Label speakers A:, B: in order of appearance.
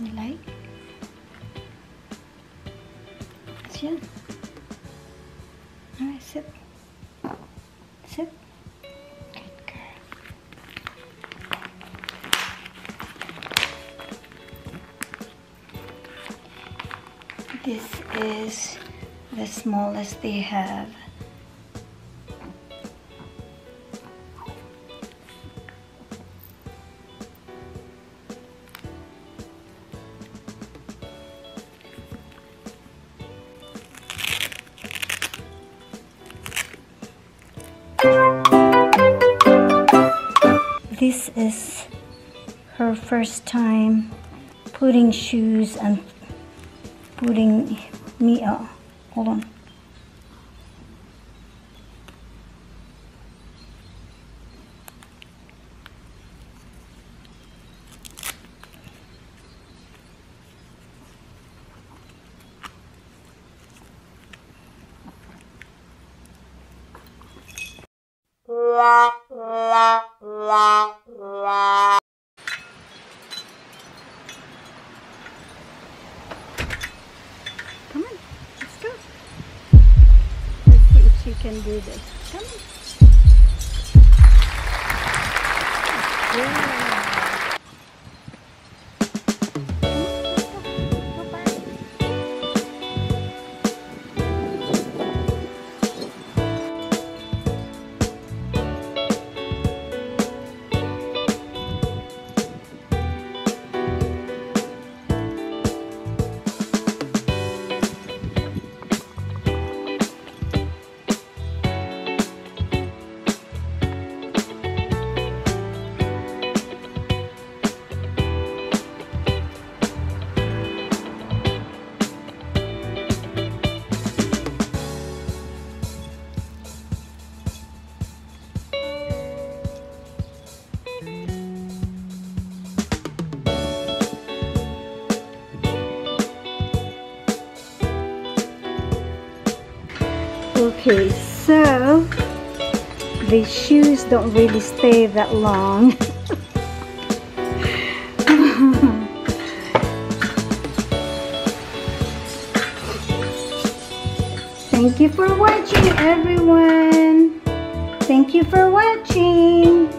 A: Light. That's yum. Alright, sip. Sip. Good girl. This is the smallest they have. This is her first time putting shoes and putting me out. Hold on. She can do this. Come on, Okay, so the shoes don't really stay that long. Thank you for watching everyone. Thank you for watching.